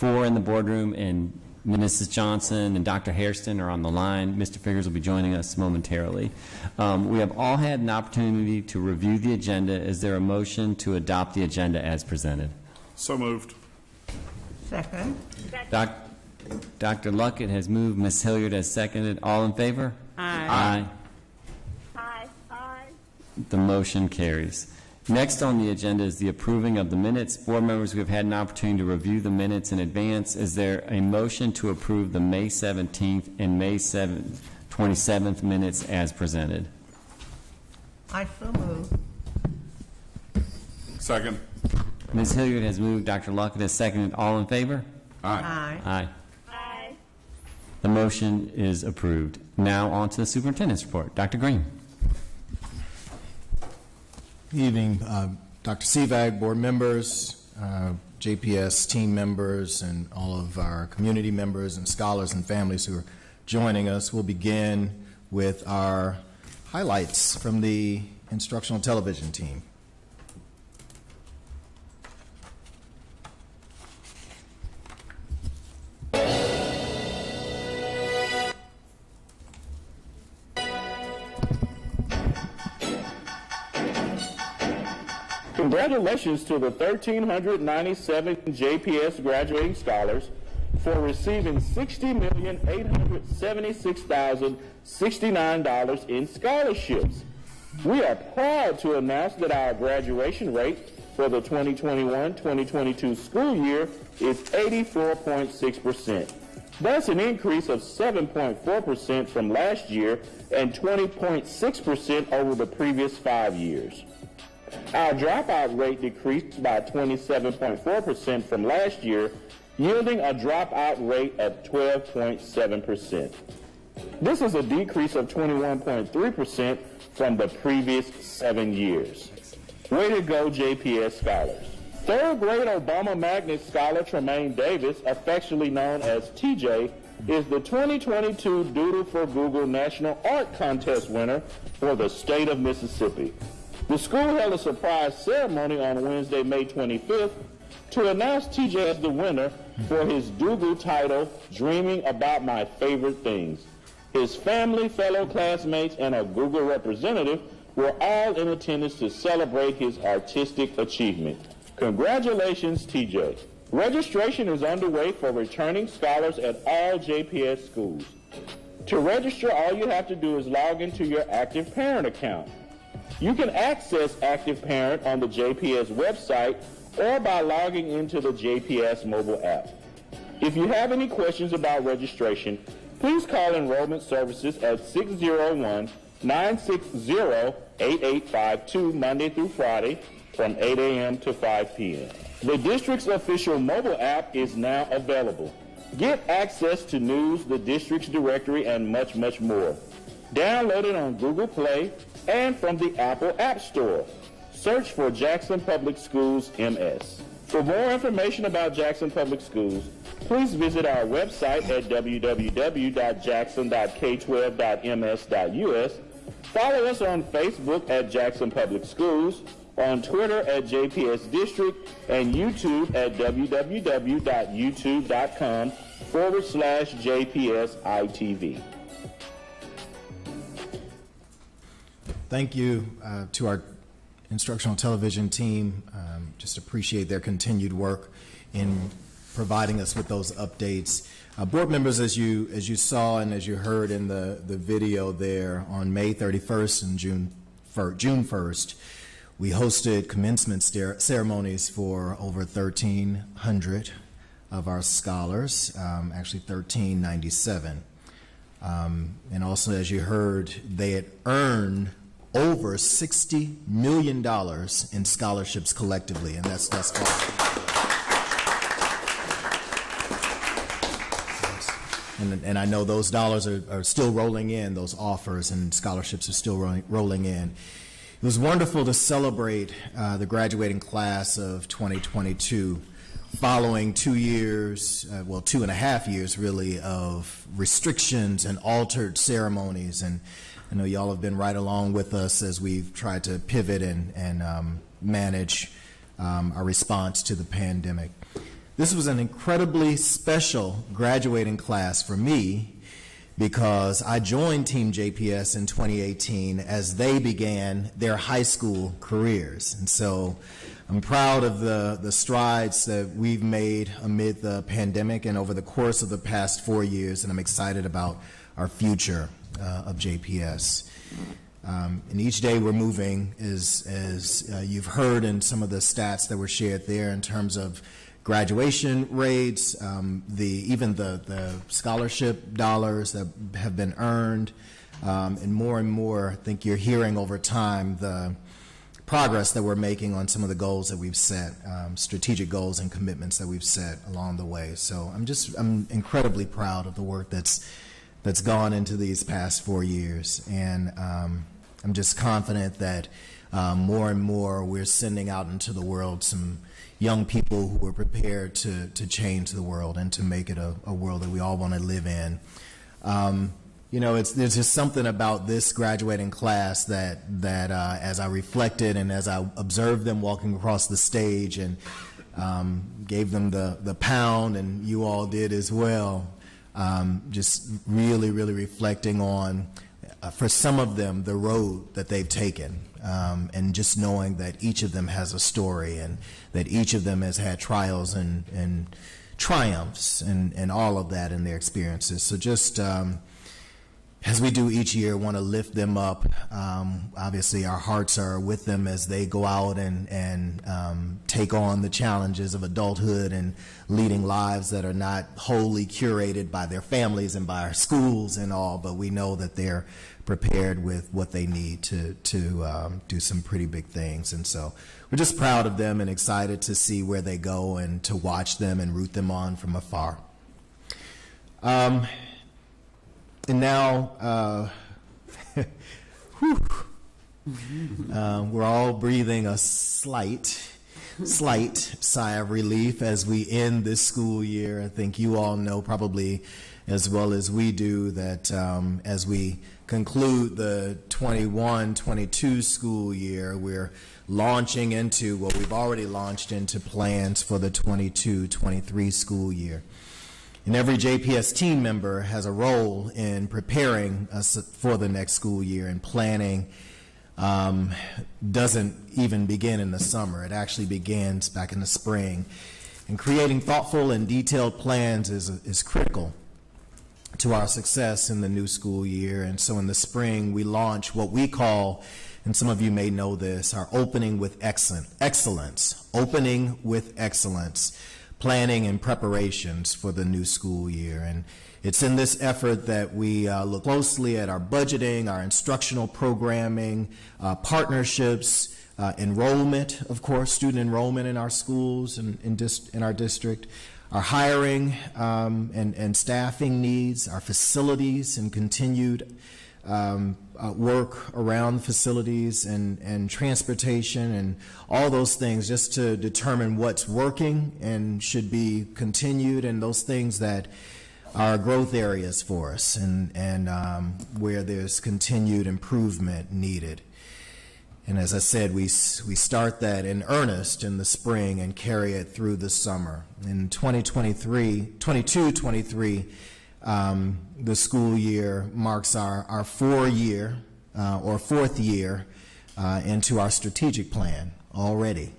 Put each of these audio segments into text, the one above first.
four in the boardroom, and Mrs. Johnson and Dr. Hairston are on the line. Mr. Figgers will be joining us momentarily. Um, We have all had an opportunity to review the agenda. Is there a motion to adopt the agenda as presented? So moved. Second. Doc- Dr. Luckett has moved, Ms. Hilliard has seconded. All in favor? Aye. Aye. Aye. Aye. The motion carries. Next on the agenda is the approving of the minutes. Board members, we've had an opportunity to review the minutes in advance. Is there a motion to approve the May 17th and May 7th, 27th minutes as presented? I so move. Second. Ms. Hilliard has moved, Dr. Luckett has seconded. All in favor? Aye. Aye. Aye. Aye. The motion is approved. Now on to the superintendent's report. Dr. Greene. Evening, uh, Dr. Sivak, board members, uh, JPS team members, and all of our community members and scholars and families who are joining us. We'll begin with our highlights from the instructional television team. Congratulations to the 1,397 JPS graduating scholars for receiving $60,876,069 in scholarships. We are proud to announce that our graduation rate for the 2021-2022 school year is 84.6%. That's an increase of 7.4% from last year and 20.6% over the previous five years. Our dropout rate decreased by 27.4% from last year, yielding a dropout rate of 12.7%. This is a decrease of 21.3% from the previous seven years. Way to go, JPS scholars. Third grade Obama Magnet scholar Tremaine Davis, affectionately known as TJ, is the 2022 Doodle for Google National Art Contest winner for the state of Mississippi. The school held a surprise ceremony on Wednesday, May 25th, to announce TJ as the winner for his Doodle title, Dreaming About My Favorite Things. His family, fellow classmates, and a Google representative were all in attendance to celebrate his artistic achievement. Congratulations, TJ. Registration is underway for returning scholars at all JPS schools. To register, all you have to do is log into your active parent account. You can access Active Parent on the JPS website or by logging into the JPS mobile app. If you have any questions about registration, please call Enrollment Services at 601-960-8852 Monday through Friday from 8 a.m. to 5 p.m. The district's official mobile app is now available. Get access to news, the district's directory, and much, much more. Download it on Google Play and from the Apple App Store. Search for Jackson Public Schools MS. For more information about Jackson Public Schools, please visit our website at www.jackson.k12.ms.us. Follow us on Facebook at Jackson Public Schools, on Twitter at JPS District, and YouTube at www.youtube.com forward slash JPS ITV. Thank you uh, to our instructional television team. Um, Just appreciate their continued work in providing us with those updates. Uh, Board members, as you, as you saw and as you heard in the, the video there, on May 31st and June, fir- June 1st, we hosted commencement cer- ceremonies for over 1,300 of our scholars, um, actually 1,397. Um, and also, as you heard, they had earned over $60 million in scholarships collectively, and that's, that's awesome. And, and I know those dollars are, are still rolling in, those offers and scholarships are still rolling, rolling in. It was wonderful to celebrate uh, the graduating class of 2022 following two years, uh, well, two and a half years really, of restrictions and altered ceremonies. And I know y'all have been right along with us as we've tried to pivot and, and um, manage um, our response to the pandemic. this was an incredibly special graduating class for me because I joined Team JPS in 2018 as they began their high school careers. And so I'm proud of the, the strides that we've made amid the pandemic and over the course of the past four years, and I'm excited about our future uh, of JPS. Um, and each day we're moving, as, as uh, you've heard in some of the stats that were shared there in terms of graduation rates, um, the, even the, the scholarship dollars that have been earned, um, and more and more, I think you're hearing over time the progress that we're making on some of the goals that we've set, um, strategic goals and commitments that we've set along the way. So I'm just, I'm incredibly proud of the work that's, that's gone into these past four years. And um, I'm just confident that um, more and more we're sending out into the world some young people who are prepared to, to change the world and to make it a, a world that we all want to live in. Um, you know, it's, there's just something about this graduating class that, that uh, as I reflected and as I observed them walking across the stage and um, gave them the, the pound, and you all did as well, um, just really, really reflecting on, uh, for some of them, the road that they've taken, um, and just knowing that each of them has a story and that each of them has had trials and, and triumphs and, and all of that in their experiences. So just um, as we do each year, want to lift them up. Um, obviously, our hearts are with them as they go out and, and um, take on the challenges of adulthood and leading lives that are not wholly curated by their families and by our schools and all, but we know that they're prepared with what they need to, to um, do some pretty big things. And so we're just proud of them and excited to see where they go and to watch them and root them on from afar. And now, uh, um, we're all breathing a slight, slight sigh of relief as we end this school year. I think you all know probably as well as we do that um, as we conclude the 21 22 school year, we're launching into what we've already launched into plans for the 22 23 school year. And every JPS team member has a role in preparing us for the next school year and planning. Um, doesn't even begin in the summer. It actually begins back in the spring. And creating thoughtful and detailed plans is, is critical to our success in the new school year. And so in the spring, we launch what we call, and some of you may know this, our Opening with Excellence. Opening with Excellence planning and preparations for the new school year. And it's in this effort that we uh, look closely at our budgeting, our instructional programming, uh, partnerships, uh, enrollment, of course, student enrollment in our schools and in, in our district, our hiring um, and, and staffing needs, our facilities and continued um, uh, work around facilities and, and transportation and all those things just to determine what's working and should be continued and those things that are growth areas for us and, and um, where there's continued improvement needed. And as I said, we, we start that in earnest in the spring and carry it through the summer. In 2023, 22, 23, um, the school year marks our, our four year uh, or fourth year uh, into our strategic plan already.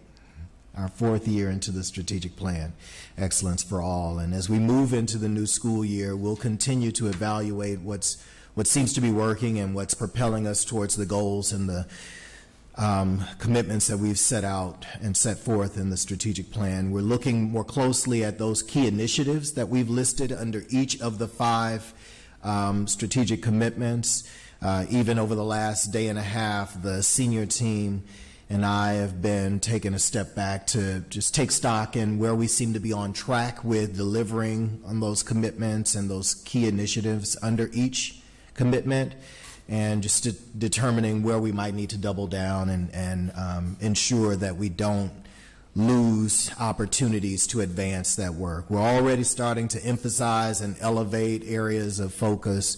Our fourth year into the strategic plan, Excellence for All. And as we move into the new school year, we'll continue to evaluate what's, what seems to be working and what's propelling us towards the goals and the um, commitments that we've set out and set forth in the strategic plan. We're looking more closely at those key initiatives that we've listed under each of the five um, strategic commitments. Uh, even over the last day and a half, the senior team and I have been taking a step back to just take stock in where we seem to be on track with delivering on those commitments and those key initiatives under each commitment and just de determining where we might need to double down and, and um, ensure that we don't lose opportunities to advance that work. We're already starting to emphasize and elevate areas of focus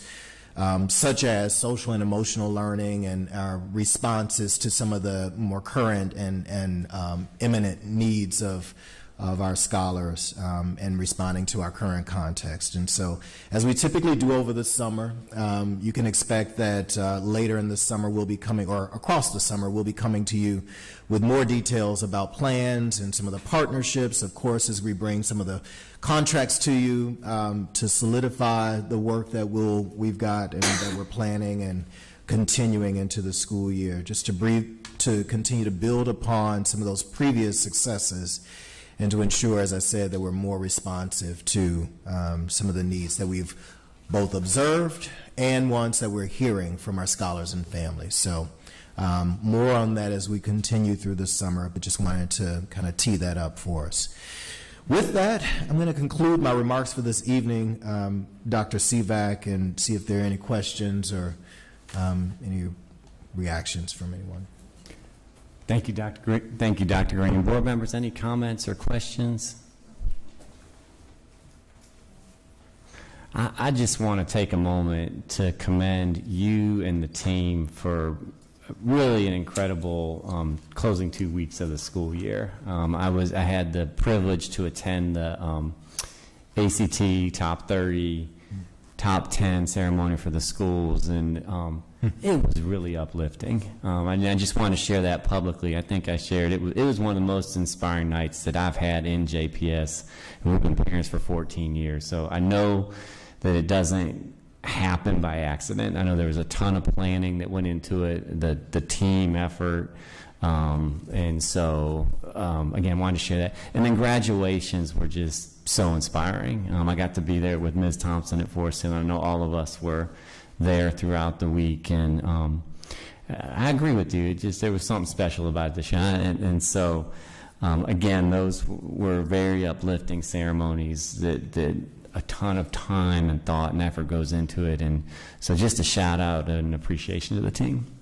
um, such as social and emotional learning and our responses to some of the more current and, and um, imminent needs of of our scholars um, and responding to our current context. And so, as we typically do over the summer, um, you can expect that uh, later in the summer we'll be coming, or across the summer, we'll be coming to you with more details about plans and some of the partnerships, of course, as we bring some of the contracts to you um, to solidify the work that we'll, we've got and that we're planning and continuing into the school year, just to breathe, to continue to build upon some of those previous successes and to ensure, as I said, that we're more responsive to um, some of the needs that we've both observed and ones that we're hearing from our scholars and families. So um, more on that as we continue through the summer, but just wanted to kind of tee that up for us. With that, I'm going to conclude my remarks for this evening, um, Dr. Sivak, and see if there are any questions or um, any reactions from anyone. Thank you, Dr. Gre- Thank you, Dr. Greene. Board members, any comments or questions? I, I just want to take a moment to commend you and the team for really an incredible um, closing two weeks of the school year. Um, I was I had the privilege to attend the um, ACT Top 30, Top 10 ceremony for the schools, and um, it was really uplifting. Um, and I just want to share that publicly. I think I shared it. Was, it was one of the most inspiring nights that I've had in JPS. We've been parents for 14 years, so I know that it doesn't happen by accident. I know there was a ton of planning that went into it, the the team effort. Um, and so, um, again, wanted to share that. And then graduations were just so inspiring. Um, I got to be there with Ms. Thompson at Forest Hill. I know all of us were there throughout the week, and um, I agree with you. It just there was something special about the shine, and, and so um, again, those were very uplifting ceremonies that that a ton of time and thought and effort goes into it, and so just a shout out and appreciation to the team.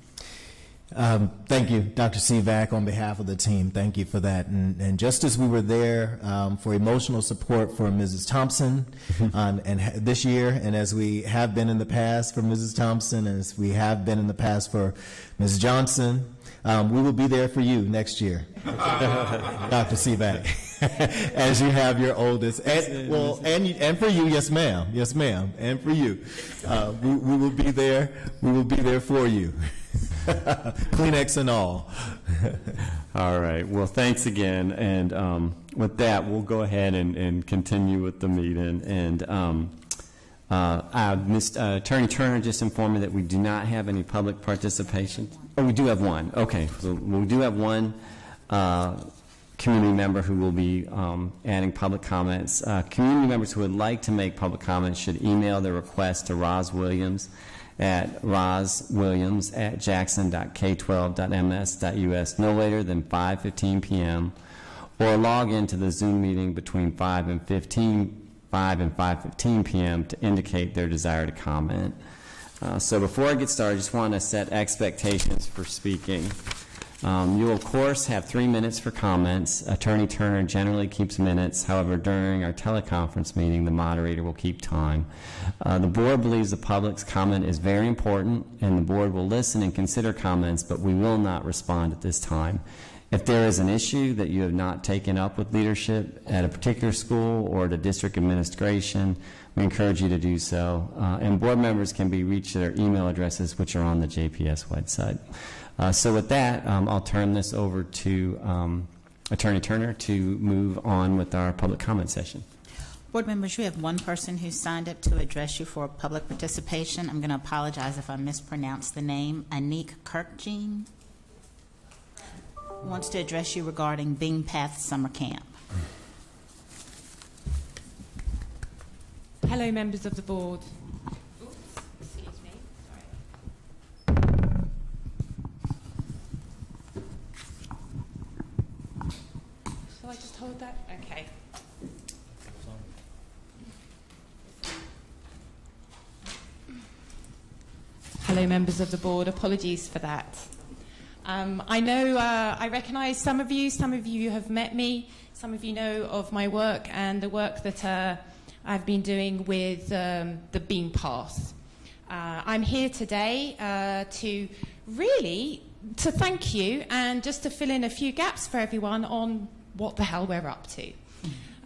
Um, thank you, Dr. Sivak, on behalf of the team. Thank you for that. And, and just as we were there um, for emotional support for Mrs. Thompson um, and ha- this year, and as we have been in the past for Mrs. Thompson, as we have been in the past for Ms. Johnson, um, we will be there for you next year, Dr. Sivak, as you have your oldest. And, well, and, and for you, yes, ma'am. Yes, ma'am. And for you. Uh, we, we will be there. We will be there for you. Kleenex and all. All right. Well, thanks again. And um, with that, we'll go ahead and, and continue with the meeting. And um, uh, uh, uh, Attorney Turner just informed me that we do not have any public participation. Oh, we do have one. Okay. So we do have one uh, community member who will be um, adding public comments. Uh, community members who would like to make public comments should email their request to Roz Williams at roswilliams at jackson.k12.ms.us no later than 5:15 p.m. or log into the Zoom meeting between 5 and 15 5 and 5:15 p.m. to indicate their desire to comment. Uh, so before I get started, I just want to set expectations for speaking. Um, you will, of course, have three minutes for comments. Attorney Turner generally keeps minutes. However, during our teleconference meeting, the moderator will keep time. Uh, the board believes the public's comment is very important, and the board will listen and consider comments, but we will not respond at this time. If there is an issue that you have not taken up with leadership at a particular school or the district administration, we encourage you to do so. Uh, and board members can be reached at their email addresses, which are on the JPS website. Uh, so with that, um, I'll turn this over to um, Attorney Turner to move on with our public comment session. Board members, you have one person who signed up to address you for public participation. I'm going to apologize if I mispronounce the name. Anik Kirkjean wants to address you regarding Bean Path Summer Camp. Hello, members of the board. Shall I just hold that? Okay. Hello, members of the board. Apologies for that. Um, I know, uh, I recognise some of you, some of you have met me, some of you know of my work and the work that uh, I've been doing with um, the Bean Path. Uh, I'm here today uh, to really to thank you and just to fill in a few gaps for everyone on what the hell we're up to.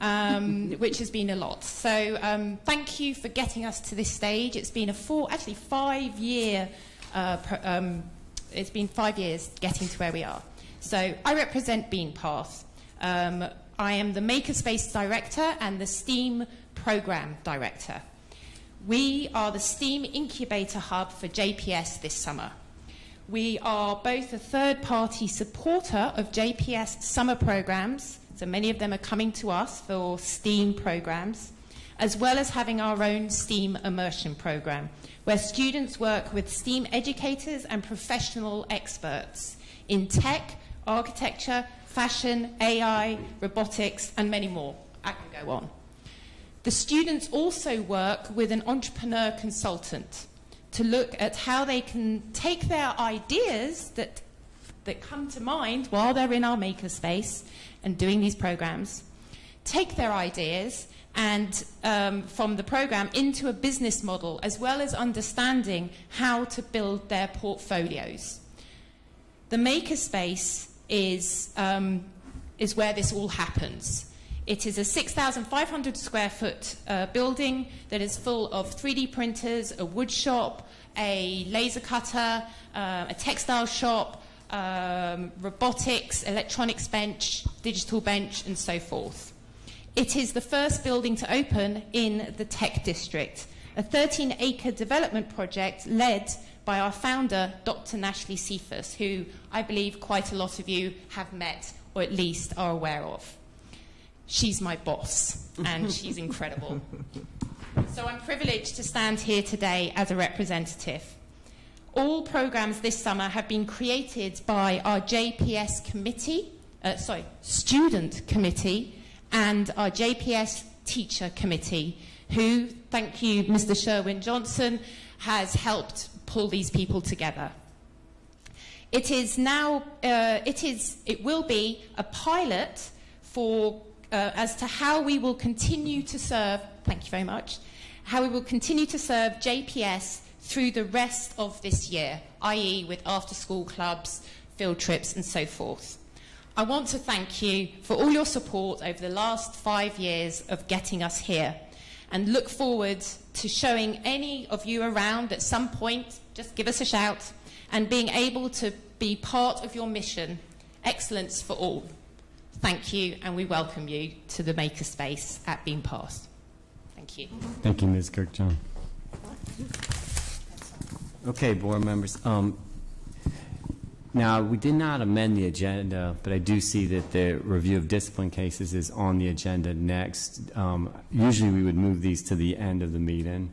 um, which has been a lot. So um, thank you for getting us to this stage. It's been a four, actually five year, uh, pro- um, it's been five years getting to where we are. So I represent Bean Path. Um, I am the Makerspace Director and the STEAM Program Director. We are the STEAM Incubator Hub for JPS this summer. We are both a third party supporter of JPS summer programs, so many of them are coming to us for STEAM programs, as well as having our own STEAM immersion program, where students work with STEAM educators and professional experts in tech, architecture, fashion, AI, robotics, and many more. I can go on. The students also work with an entrepreneur consultant to look at how they can take their ideas that, that come to mind while they're in our makerspace and doing these programs, take their ideas and um, from the program into a business model, as well as understanding how to build their portfolios. The makerspace is, um, is where this all happens. It is a 6,500 square foot uh, building that is full of 3D printers, a wood shop, a laser cutter, uh, a textile shop, um, robotics, electronics bench, digital bench, and so forth. It is the first building to open in the Tech District, a 13 acre development project led by our founder, Dr. Nashlie Sephus, who I believe quite a lot of you have met or at least are aware of. She's my boss, and she's incredible. So I'm privileged to stand here today as a representative. All programs this summer have been created by our JPS committee, uh, sorry, student committee, and our JPS teacher committee, who, thank you, Mr. Sherwin Johnson, has helped pull these people together. It is now, uh, it is, it will be a pilot for uh, as to how we will continue to serve, thank you very much, how we will continue to serve JPS through the rest of this year, i.e., with after school clubs, field trips, and so forth. I want to thank you for all your support over the last five years of getting us here and look forward to showing any of you around at some point, just give us a shout, and being able to be part of your mission, excellence for all. Thank you, and we welcome you to the Makerspace at Bean Path. Thank you. Thank you, Ms. Kirkjohn. Okay, board members. Um, now, we did not amend the agenda, but I do see that the review of discipline cases is on the agenda next. Um, usually, we would move these to the end of the meeting.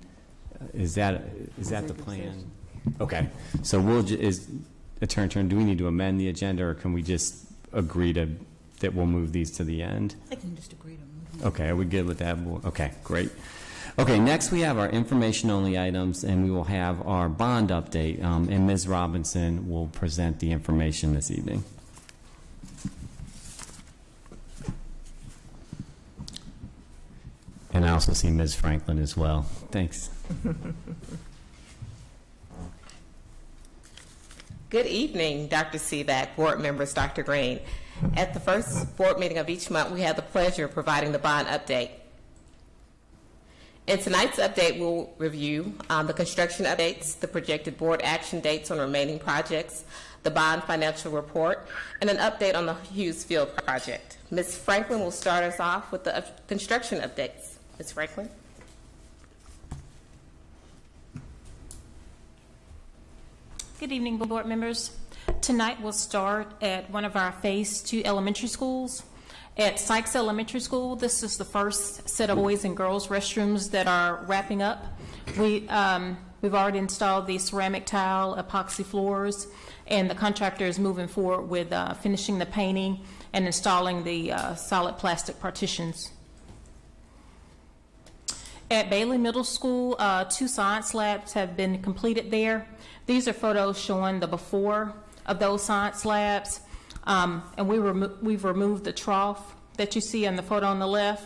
Is that is that the plan? Okay, so we'll is Attorney Turner, do we need to amend the agenda, or can we just agree to that we'll move these to the end? I can just agree to move. Okay, are we good with that? Bo- Okay, great. Okay, next we have our information-only items, and we will have our bond update, um, and Ms. Robinson will present the information this evening. And I also see Ms. Franklin as well. Thanks. Good evening, Dr. Sivak, board members, Dr. Greene. At the first board meeting of each month, we have the pleasure of providing the bond update. In tonight's update, we'll review um, the construction updates, the projected board action dates on remaining projects, the bond financial report, and an update on the Hughes Field project. Ms. Franklin will start us off with the construction updates. Ms. Franklin? Good evening, board members. Tonight we'll start at one of our Phase Two elementary schools. At Sykes Elementary School, this is the first set of boys and girls restrooms that are wrapping up. We, um, we've already installed the ceramic tile, epoxy floors, and the contractor is moving forward with uh, finishing the painting and installing the uh, solid plastic partitions. At Bailey Middle School, uh, two science labs have been completed there. These are photos showing the before of those science labs. Um, and we remo- we've removed the trough that you see on the photo on the left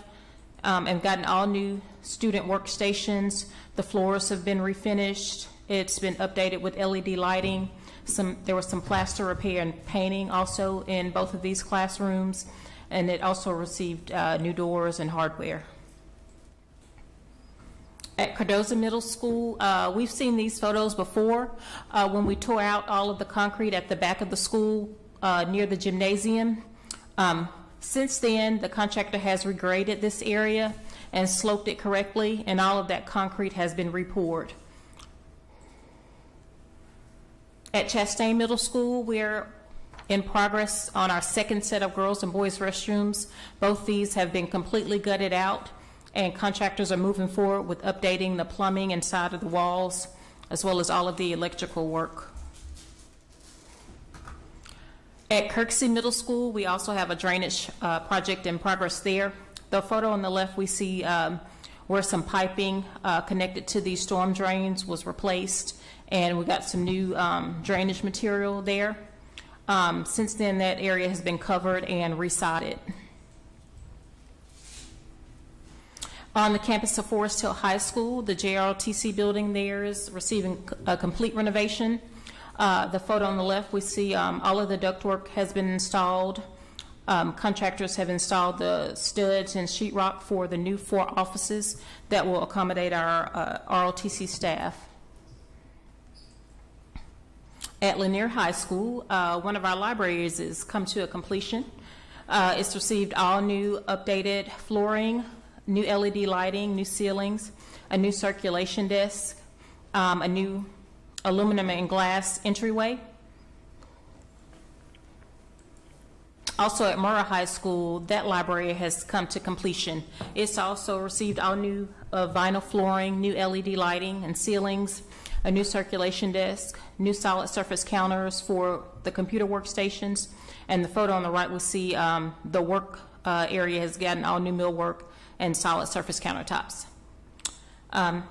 um, and gotten all new student workstations. The floors have been refinished. It's been updated with LED lighting. Some, there was some plaster repair and painting also in both of these classrooms. and it also received uh, new doors and hardware. At Cardozo Middle School, uh, we've seen these photos before uh, when we tore out all of the concrete at the back of the school uh, near the gymnasium. Um, Since then, the contractor has regraded this area and sloped it correctly, and all of that concrete has been repoured. At Chastain Middle School, we're in progress on our second set of girls and boys restrooms. Both these have been completely gutted out, and contractors are moving forward with updating the plumbing inside of the walls, as well as all of the electrical work. At Kirksey Middle School, we also have a drainage uh, project in progress there. The photo on the left, we see um, where some piping uh, connected to these storm drains was replaced, and we got some new um, drainage material there. Um, Since then, that area has been covered and resodded. On the campus of Forest Hill High School, the JROTC building there is receiving a complete renovation. Uh, The photo on the left, we see um, all of the ductwork has been installed. Um, Contractors have installed the studs and sheetrock for the new four offices that will accommodate our uh, ROTC staff. At Lanier High School, uh, one of our libraries has come to a completion. Uh, It's received all new updated flooring, new LED lighting, new ceilings, a new circulation desk, um, a new aluminum and glass entryway. Also at Murrah High School, that library has come to completion. It's also received all new uh, vinyl flooring, new LED lighting and ceilings, a new circulation desk, new solid surface counters for the computer workstations, and the photo on the right, we see um, the work uh, area has gotten all new millwork and solid surface countertops. Um,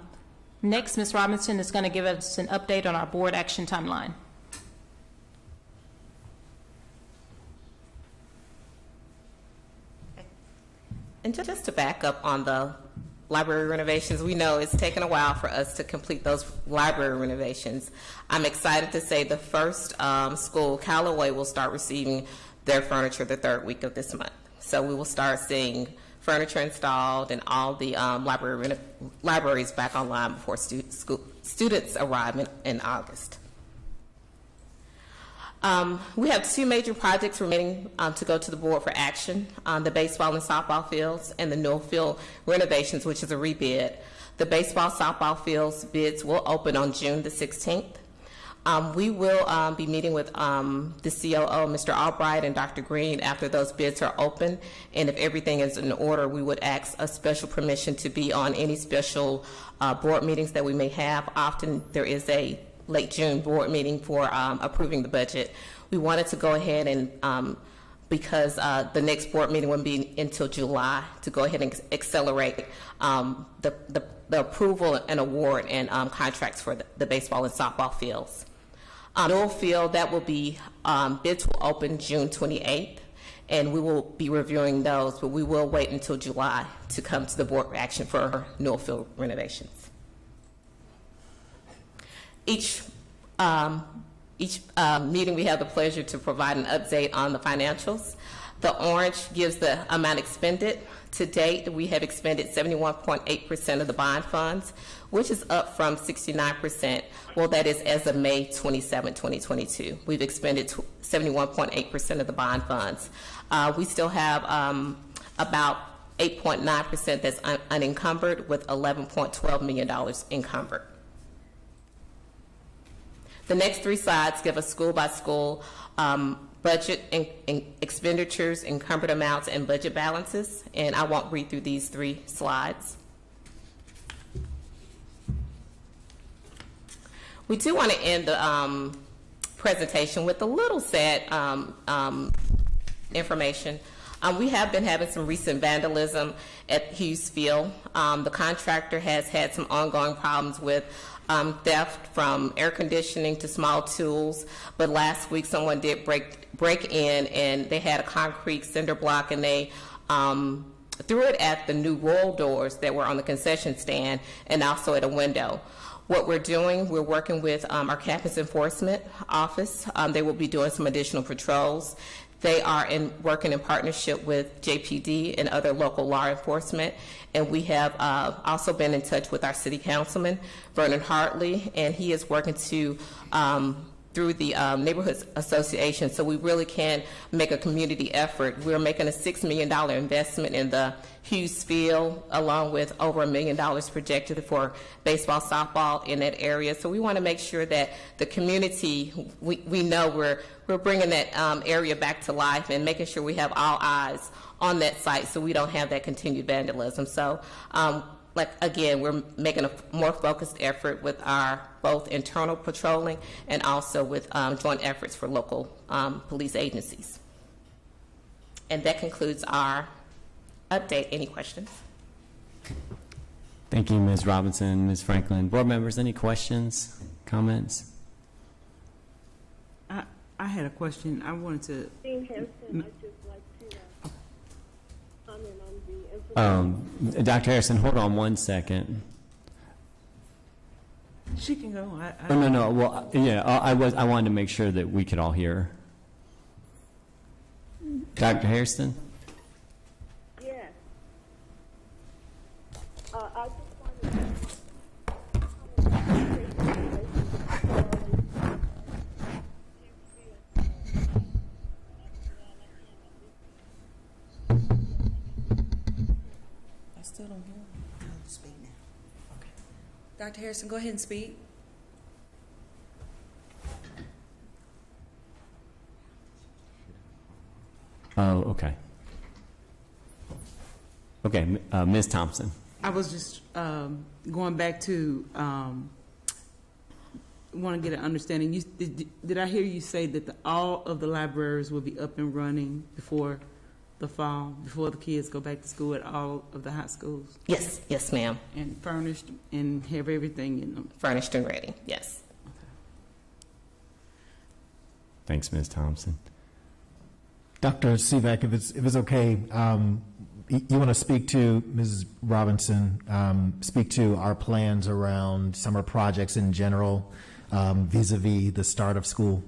Next, Ms. Robinson is going to give us an update on our board action timeline. And just to back up on the library renovations, we know it's taken a while for us to complete those library renovations. I'm excited to say the first um, school, Callaway, will start receiving their furniture the third week of this month. So we will start seeing furniture installed and all the um, library libraries back online before stu- school, students arrive in, in August. Um, we have two major projects remaining um, to go to the board for action, um, the baseball and softball fields and the Newell Field renovations, which is a rebid. The baseball softball fields bids will open on June the 16th. Um, we will um, be meeting with um, the COO, Mr. Albright, and Dr. Greene after those bids are open. And if everything is in order, we would ask a special permission to be on any special uh, board meetings that we may have. Often there is a late June board meeting for um, approving the budget. We wanted to go ahead and, um, because uh, the next board meeting wouldn't be until July, to go ahead and accelerate um, the, the, the approval and award and contracts for the, the baseball and softball fields. Newell Field, that will be, um, bids will open June 28th, and we will be reviewing those, but we will wait until July to come to the board for action for Field renovations. Each, um, each um, meeting, we have the pleasure to provide an update on the financials. The orange gives the amount expended. To date, we have expended 71.8% of the bond funds, which is up from 69%. Well, that is as of May 27, 2022. We've expended 71.8% of the bond funds. Uh, we still have um, about 8.9% that's un- unencumbered, with $11.12 million encumbered. The next three slides give a school-by-school um, budget and and expenditures, encumbered amounts, and budget balances, and I won't read through these three slides. We do want to end the um, presentation with a little sad um, um, information. Um, we have been having some recent vandalism at Hughes Field. Um, the contractor has had some ongoing problems with um, theft from air conditioning to small tools. But last week, someone did break break in, and they had a concrete cinder block, and they um, threw it at the new roll doors that were on the concession stand, and also at a window. What we're doing, we're working with um, our campus enforcement office. Um, they will be doing some additional patrols. They are in, working in partnership with JPD and other local law enforcement. And we have uh, also been in touch with our city councilman, Vernon Hartley, and he is working to, um, through the um, Association, so we really can make a community effort. We're making a $6 million investment in the Hughes Field, along with over a million dollars projected for baseball, softball in that area. So we want to make sure that the community, we, we know we're, we're bringing that um, area back to life and making sure we have all eyes on that site so we don't have that continued vandalism. So, um, like, again, we're making a more focused effort with our both internal patrolling and also with um, joint efforts for local um, police agencies. And that concludes our update. Any questions? Thank you, Ms. Robinson, Ms. Franklin. Board members, any questions, comments? I, I had a question. I wanted to, Dean Henson, I'd just like to uh, comment on the information. Um, Dr. Hairston, hold on one second. she can go. I, Oh, no, no, well, yeah, I I was, I wanted to make sure that we could all hear. Dr. Hairston? Yes. Uh, I just wanted to I still don't hear him. I'll speak now. Okay. Dr. Hairston, go ahead and speak. Oh, okay. Okay, m- uh, Ms. Thompson. I was just um, going back to um, want to get an understanding. You, did, did I hear you say that the, all of the libraries will be up and running before the fall, before the kids go back to school at all of the high schools, Yes, yes, ma'am. and furnished and have everything in them? Furnished and ready. Yes. Thanks, Ms. Thompson. Dr. Sivak, if it's, if it's okay, um, y- you want to speak to Mrs. Robinson, um, speak to our plans around summer projects in general um, vis-à-vis the start of school?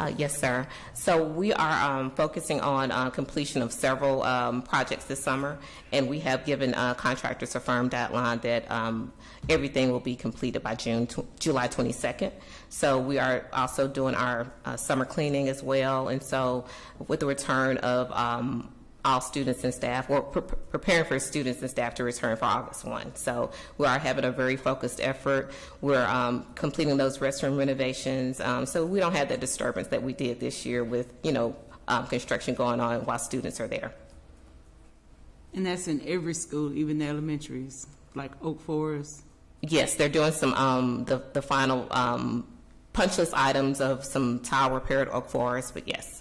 Uh, Yes, sir. So we are um, focusing on uh, completion of several um, projects this summer, and we have given uh, contractors a firm deadline that um, everything will be completed by June, July 22nd. So we are also doing our uh, summer cleaning as well, and so with the return of um, all students and staff, we're pre- preparing for students and staff to return for August 1. So we are having a very focused effort. We're um, completing those restroom renovations, um, so we don't have that disturbance that we did this year with, you know, um, construction going on while students are there. And that's in every school, even the elementaries, like Oak Forest. Yes, they're doing some, um, the, the final um, punch list items of some tile repair at Oak Forest, but yes,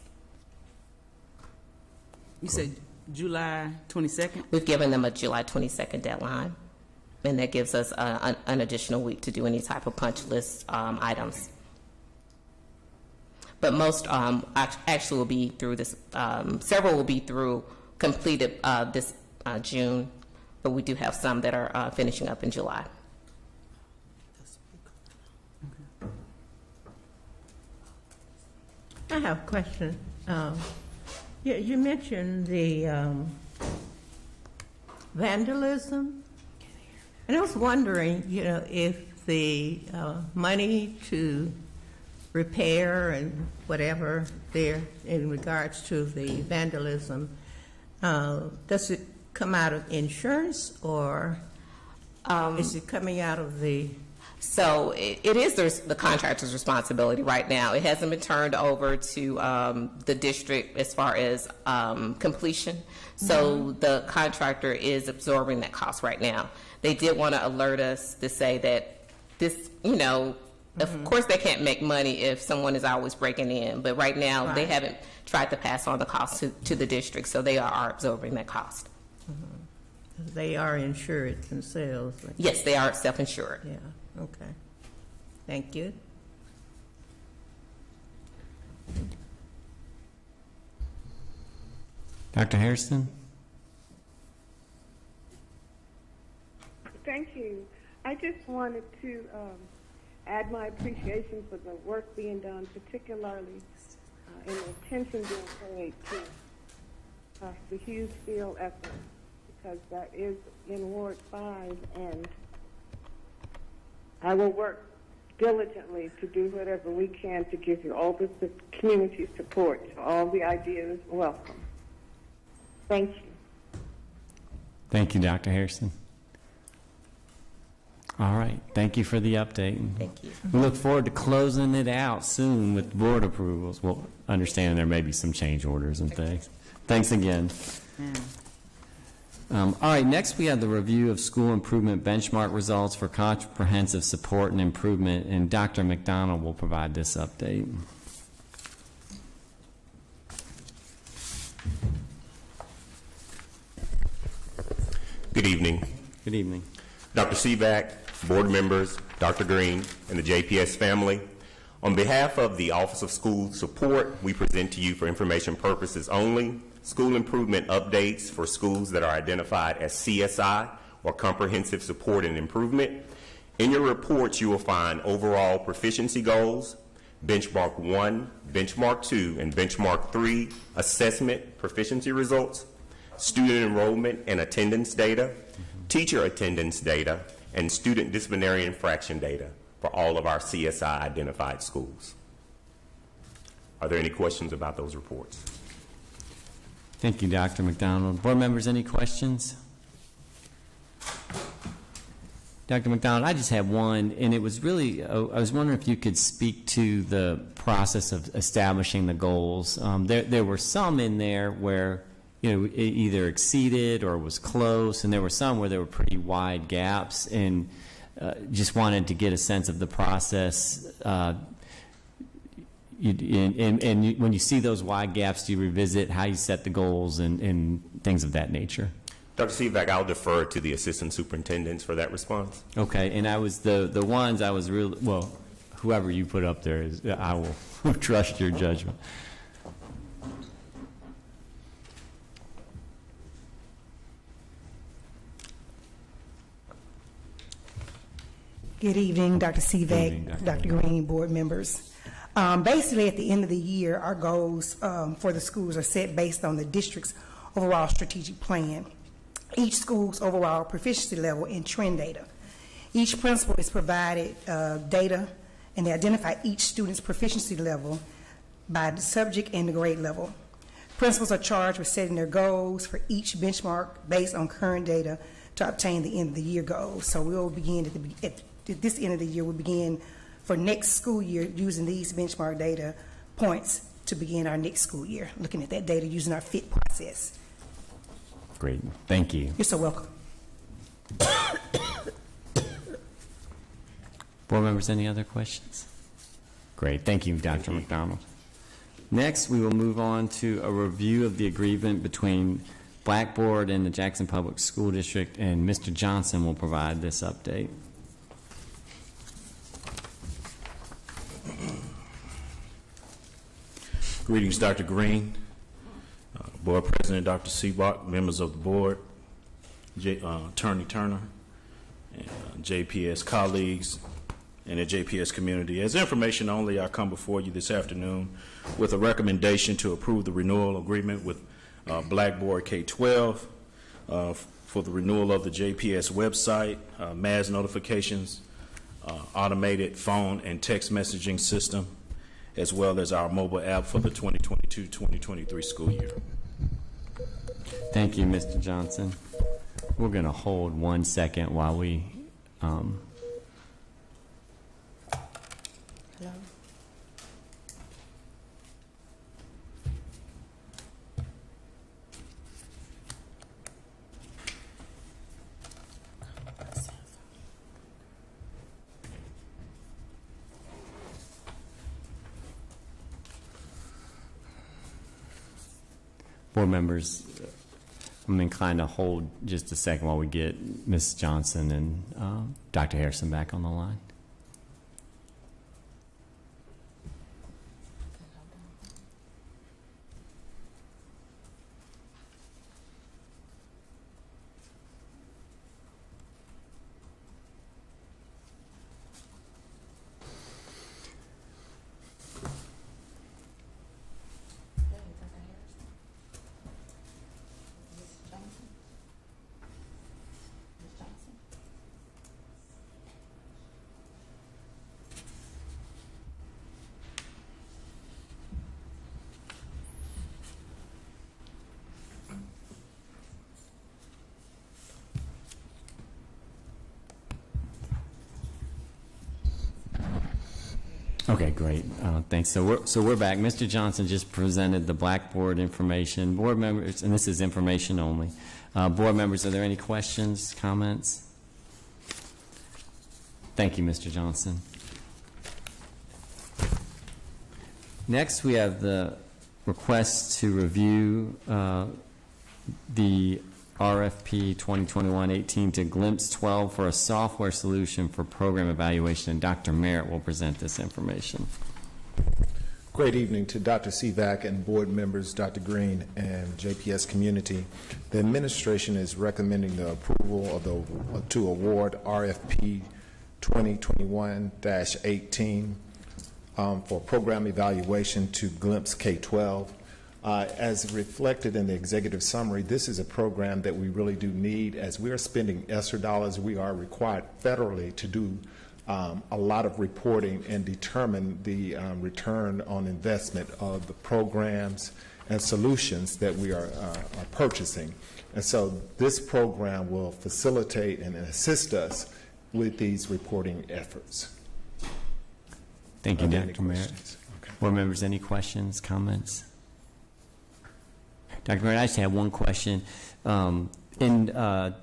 You said July 22nd? we've given them a July 22nd deadline, and that gives us uh, an, an additional week to do any type of punch list um, items. But most um, act- actually will be through this, um, several will be through completed uh, this uh, June, but we do have some that are uh, finishing up in July. I have a question. Um, You, you mentioned the um, vandalism, and I was wondering, you know, if the uh, money to repair and whatever there in regards to the vandalism, uh, does it come out of insurance or is it coming out of the? So it, it is the, the contractor's responsibility right now. It hasn't been turned over to um, the district as far as um, completion. So the contractor is absorbing that cost right now. They did want to alert us to say that this, you know, of course they can't make money if someone is always breaking in, but right now they haven't tried to pass on the cost to, to the district, so they are absorbing that cost. They are insured themselves. Yes, they are self-insured. Yeah, okay. Thank you. Dr. Hairston? Thank you. I just wanted to um, add my appreciation for the work being done, particularly uh, and attention being paid to uh, the Hughes Field effort because that is in Ward 5 and I will work diligently to do whatever we can to give you all the community support. All the ideas welcome. Thank you. Thank you, Dr. Harrison. All right, thank you for the update. Thank you. We look forward to closing it out soon with board approvals. We'll understand there may be some change orders and things. Thanks again. Um, All right, next we have the review of school improvement benchmark results for comprehensive support and improvement, and Dr. McDonald will provide this update. Good evening. Good evening. Dr. Sivak, board members, Dr. Greene, and the JPS family. On behalf of the Office of School Support, we present to you for information purposes only, school improvement updates for schools that are identified as CSI, or Comprehensive Support and Improvement. In your reports, you will find overall proficiency goals, benchmark one, benchmark two, and benchmark three assessment proficiency results, student enrollment and attendance data, teacher attendance data, and student disciplinary infraction data for all of our CSI identified schools. Are there any questions about those reports? Thank you, Dr. McDonald. Board members, any questions? Dr. McDonald, I just had one, and it was really, uh, I was wondering if you could speak to the process of establishing the goals. Um, There, there were some in there where, you know, it either exceeded or was close, and there were some where there were pretty wide gaps, and uh, just wanted to get a sense of the process. uh, you- And, and- and you- when you see those wide gaps, do you revisit how you set the goals and, and things of that nature? Dr. Sivak, I'll defer to the assistant superintendents for that response. Okay, and I was, the, the ones I was really, well, whoever you put up there is, I will trust your judgment. Good evening, Dr. evening, Sivak, Dr. Dr. Greene, board members. Um, Basically, at the end of the year, our goals um, for the schools are set based on the district's overall strategic plan, each school's overall proficiency level, and trend data. Each principal is provided uh, data, and they identify each student's proficiency level by the subject and the grade level. Principals are charged with setting their goals for each benchmark based on current data to obtain the end of the year goals. So we will begin at the, at at this end of the year, we'll begin for next school year using these benchmark data points to begin our next school year, looking at that data using our FIT process. Great, thank you. You're so welcome. Board members, any other questions? Great, thank you, Dr. McDonald. Next, we will move on to a review of the agreement between Blackboard and the Jackson Public School District, and Mr. Johnson will provide this update. Greetings, Dr. Greene, uh, Board President Dr. Sivak, members of the board, J- uh, Attorney Turner, and uh, JPS colleagues, and the JPS community. As information only, I come before you this afternoon with a recommendation to approve the renewal agreement with uh, Blackboard K-12 uh, for the renewal of the JPS website, uh, MAS notifications, uh, automated phone and text messaging system, as well as our mobile app for the 2022-2023 school year. Thank you, Mr. Johnson. We're going to hold one second while we, um, board members, I'm inclined to hold just a second while we get Ms. Johnson and uh, Dr. Harrison back on the line. Okay, great. Uh, Thanks. So we're, so we're back. Mr. Johnson just presented the Blackboard information. Board members, and this is information only. Uh, Board members, are there any questions, comments? Thank you, Mr. Johnson. Next, we have the request to review uh, the RFP 2021-18 to Glimpse 12 for a software solution for program evaluation, and Dr. Merritt will present this information. Great evening to Dr. Sivak and board members, Dr. Greene and JPS community. The administration is recommending the approval of the, to award RFP 2021-18 um, for program evaluation to Glimpse K-12. Uh, As reflected in the executive summary, this is a program that we really do need. As we are spending ESSER dollars, we are required federally to do um, a lot of reporting and determine the um, return on investment of the programs and solutions that we are, uh, are purchasing. And so this program will facilitate and assist us with these reporting efforts. Thank you, Dr. Merritt. questions? Okay. Board members, any questions, comments? Dr. Merritt, I just have one question. Um, In uh,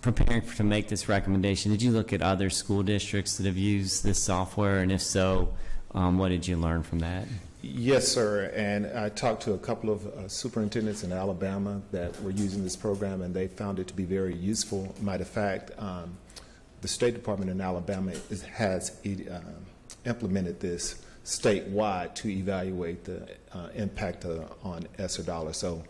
preparing to make this recommendation, did you look at other school districts that have used this software? And if so, um, what did you learn from that? Yes, sir. And I talked to a couple of uh, superintendents in Alabama that were using this program, and they found it to be very useful. Matter of fact, um, the State Department in Alabama is, has uh, implemented this statewide to evaluate the uh, impact uh, on ESSER dollars. So,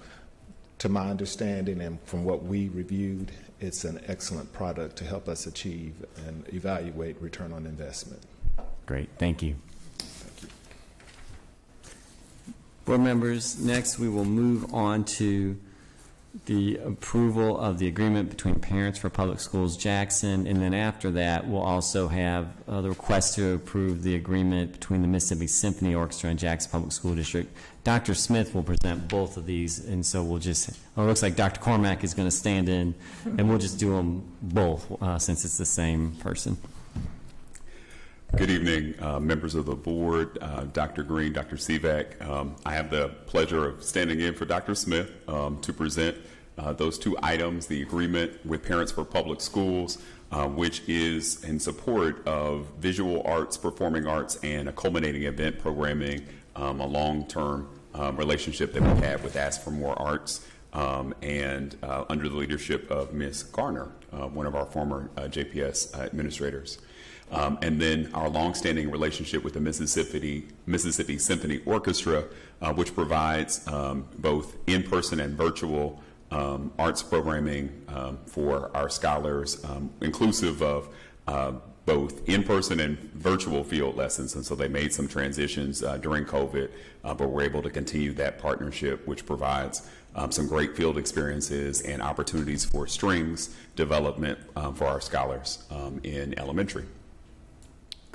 to my understanding and from what we reviewed, it's an excellent product to help us achieve and evaluate return on investment. Great, thank you. Board members, next we will move on to the approval of the agreement between Parents for Public Schools Jackson, and then after that, we'll also have uh, the request to approve the agreement between the Mississippi Symphony Orchestra and Jackson Public School District. Dr. Smith will present both of these, and so we'll just, it looks like Dr. Cormack is going to stand in, and we'll just do them both, uh, since it's the same person. Good evening, uh, members of the board, uh, Dr. Greene, Dr. Sivak. Um, I have the pleasure of standing in for Dr. Smith um, to present uh, those two items, the agreement with Parents for Public Schools, uh, which is in support of visual arts, performing arts, and a culminating event programming, um, a long-term um, relationship that we have with Ask for More Arts, um, and uh, under the leadership of Ms. Garner, uh, one of our former JPS administrators. Um, and then our longstanding relationship with the Mississippi Mississippi Symphony Orchestra, uh, which provides um, both in-person and virtual um, arts programming um, for our scholars, um, inclusive of uh, both in-person and virtual field lessons. And so they made some transitions uh, during COVID, uh, but we're able to continue that partnership, which provides um, some great field experiences and opportunities for strings development for our scholars in elementary.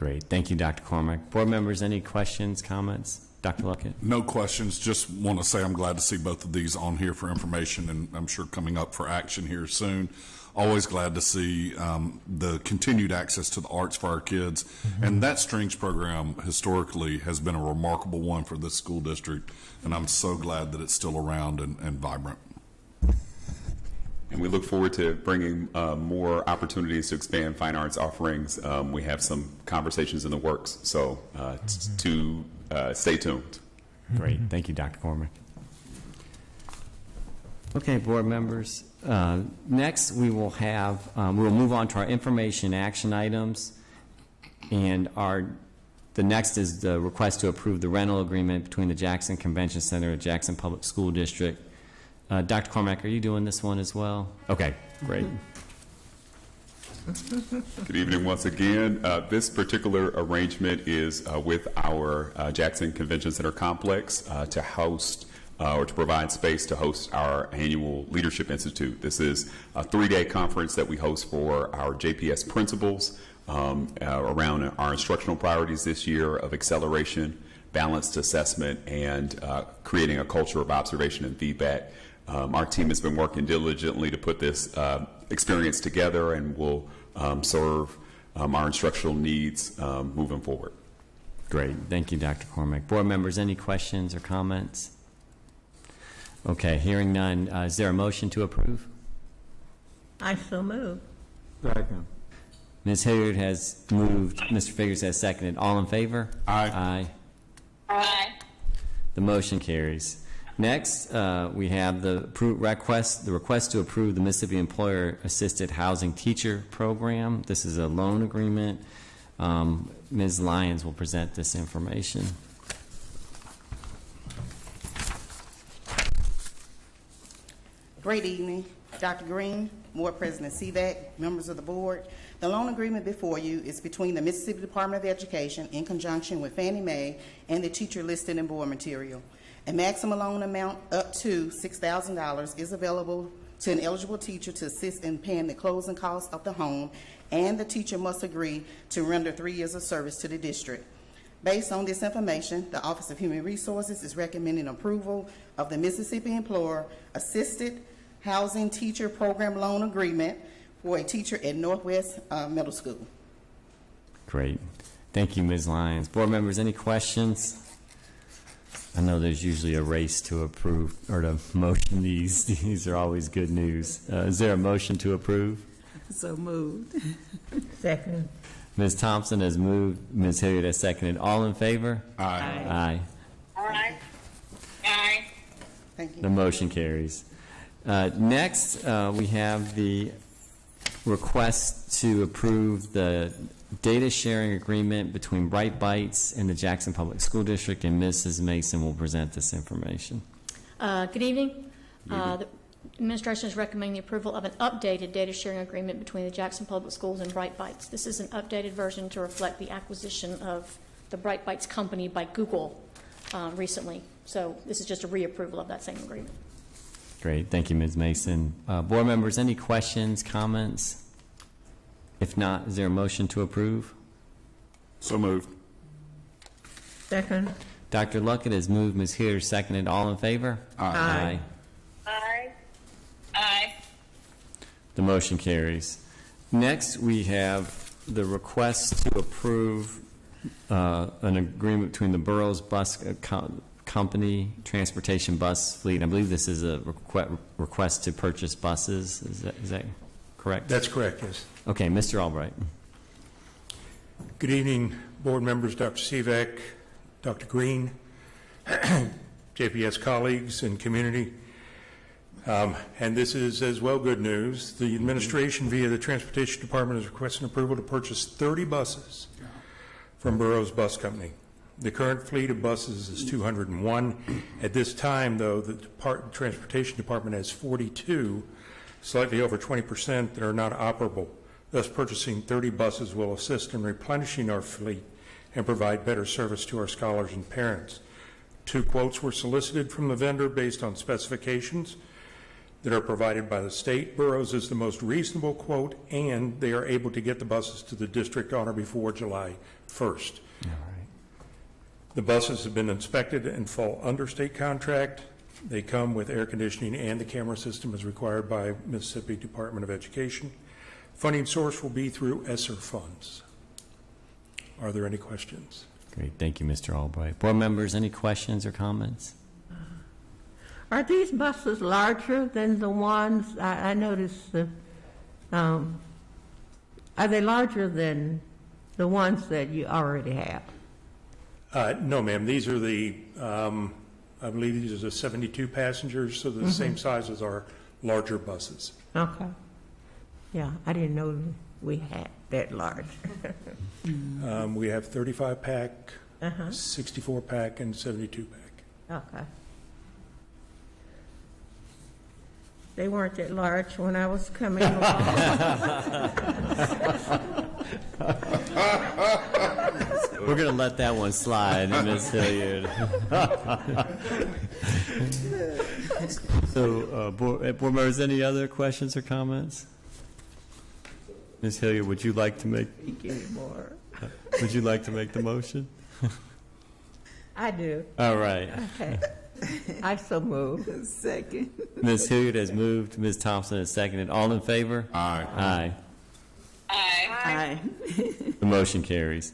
Great. Thank you, Dr. Cormack. Board members, any questions, comments? Dr. Luckett? No questions. Just want to say I'm glad to see both of these on here for information and I'm sure coming up for action here soon. Always glad to see um, the continued access to the arts for our kids. And that strings program historically has been a remarkable one for this school district. And I'm so glad that it's still around and, and vibrant. And we look forward to bringing uh, more opportunities to expand fine arts offerings. Um, we have some conversations in the works, so uh, t- to uh, stay tuned. Great. Thank you, Dr. Cormack. Okay, board members. Uh, next, we will have, um, we'll move on to our information action items. And our, the next is the request to approve the rental agreement between the Jackson Convention Center and Jackson Public School District. Uh, Dr. Cormack, are you doing this one as well? Okay, great. Good evening once again. Uh, this particular arrangement is uh, with our uh, Jackson Convention Center complex uh, to host uh, or to provide space to host our annual Leadership Institute. This is a three-day conference that we host for our JPS principals um, uh, around our instructional priorities this year of acceleration, balanced assessment, and creating a culture of observation and feedback. Um, our team has been working diligently to put this uh, experience together and will um, serve um, our instructional needs um, moving forward. Great, thank you, Dr. Cormack. Board members, any questions or comments? Okay, hearing none, uh, is there a motion to approve? I so move. Second. Ms. Hilliard has moved, Mr. Figgers has seconded. All in favor? Aye. Aye. Aye. The motion carries. Next, uh, we have the request, the request to approve the Mississippi Employer Assisted Housing Teacher Program. This is a loan agreement. Um, Ms. Lyons will present this information. Great evening, Dr. Greene, Board President Sivak, members of the board. The loan agreement before you is between the Mississippi Department of Education in conjunction with Fannie Mae and the teacher listed in board material. A maximum loan amount up to $6,000 is available to an eligible teacher to assist in paying the closing costs of the home, and the teacher must agree to render three years of service to the district. Based on this information, the Office of Human Resources is recommending approval of the Mississippi Employer Assisted Housing Teacher Program Loan Agreement for a teacher at Northwest uh, Middle School. Great. Thank you, Ms. Lyons. Board members, any questions? I know there's usually a race to approve or to motion these. These are always good news. Uh, Is there a motion to approve? So moved. Second. Ms. Thompson has moved, Ms. Hilliard has seconded. All in favor? Aye. Aye. Aye. Aye. Thank you. The motion carries. Uh, Next, uh, we have the request to approve the data sharing agreement between BrightBytes and the Jackson Public School District, and Mrs. Mason will present this information. Uh, Good evening. Uh, The administration is recommending the approval of an updated data sharing agreement between the Jackson Public Schools and BrightBytes. This is an updated version to reflect the acquisition of the BrightBytes company by Google uh, recently. So this is just a reapproval of that same agreement. Great, thank you, Ms. Mason. Uh, Board members, any questions, comments? If not, is there a motion to approve? So moved. Second. Dr. Luckett has moved, Ms. Hilliard seconded. All in favor? Aye. Aye. Aye. The motion carries. Next, we have the request to approve uh, an agreement between the Burroughs Bus Co- Company Transportation Bus Fleet. I believe this is a requ- request to purchase buses. Is that, is that correct? That's correct, yes. Okay, Mr. Albright. Good evening, board members, Dr. Sivak, Dr. Greene, JPS colleagues and community. Um, And this is as well good news. The administration via the Transportation Department is requesting approval to purchase 30 buses from Burroughs Bus Company. The current fleet of buses is 201. At this time, though, the Depart- Transportation Department has 42, slightly over 20%, that are not operable. Thus, purchasing 30 buses will assist in replenishing our fleet and provide better service to our scholars and parents. Two quotes were solicited from the vendor based on specifications that are provided by the state. Burroughs is the most reasonable quote, and they are able to get the buses to the district on or before July 1st. The buses have been inspected and fall under state contract. They come with air conditioning and the camera system as required by Mississippi Department of Education. Funding source will be through ESSER funds. Are there any questions? Great, thank you, Mr. Albright. Board members, any questions or comments? Are these buses larger than the ones, I, I noticed the, um, are they larger than the ones that you already have? Uh, No, ma'am, these are the, um, I believe these are the 72 passengers, so the Mhm. same size as our larger buses. Okay. Yeah, I didn't know we had that large. Um, We have 35-pack, Uh-huh. 64-pack, and 72-pack. Okay. They weren't that large when I was coming along. We're going to let that one slide, Ms. Hilliard. So, uh, board uh, board members, any other questions or comments? Ms. Hilliard, would you like to make, anymore. would you like to make the motion? I do. All right. Okay. I so move. Second. Ms. Hilliard has moved, Ms. Thompson has seconded. All in favor? Aye. Aye. Aye. Aye. The motion carries.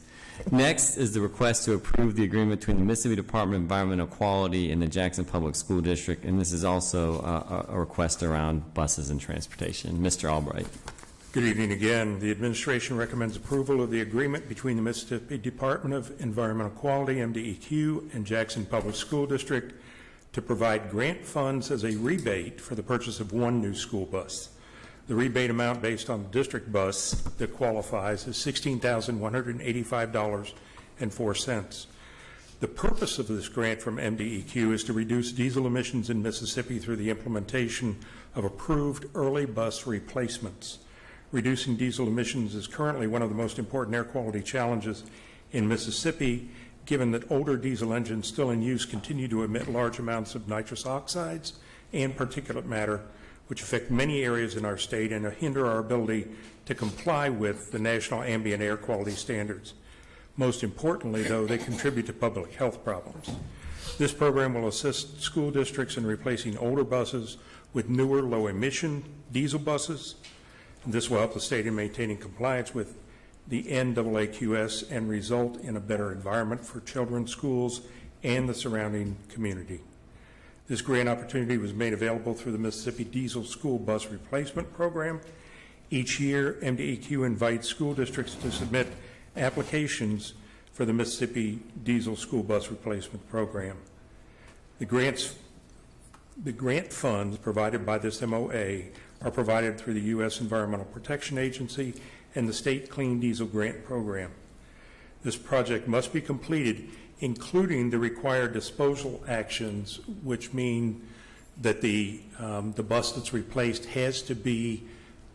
Next is the request to approve the agreement between the Mississippi Department of Environmental Quality and the Jackson Public School District, and this is also uh, a a request around buses and transportation. Mr. Albright. Good evening again. The administration recommends approval of the agreement between the Mississippi Department of Environmental Quality, MDEQ, and Jackson Public School District to provide grant funds as a rebate for the purchase of one new school bus. The rebate amount based on the district bus that qualifies is $16,185.04. The purpose of this grant from MDEQ is to reduce diesel emissions in Mississippi through the implementation of approved early bus replacements. Reducing diesel emissions is currently one of the most important air quality challenges in Mississippi, given that older diesel engines still in use continue to emit large amounts of nitrous oxides and particulate matter, which affect many areas in our state and hinder our ability to comply with the national ambient air quality standards. Most importantly, though, they contribute to public health problems. This program will assist school districts in replacing older buses with newer, low-emission diesel buses. This will help the state in maintaining compliance with the NAAQS and result in a better environment for children, schools, and the surrounding community. This grant opportunity was made available through the Mississippi Diesel School Bus Replacement Program. Each year, MDEQ invites school districts to submit applications for the Mississippi Diesel School Bus Replacement Program. The grants, the grant funds provided by this MOA are provided through the U.S. Environmental Protection Agency and the State Clean Diesel Grant Program. This project must be completed, including the required disposal actions, which mean that the, um, the bus that's replaced has to be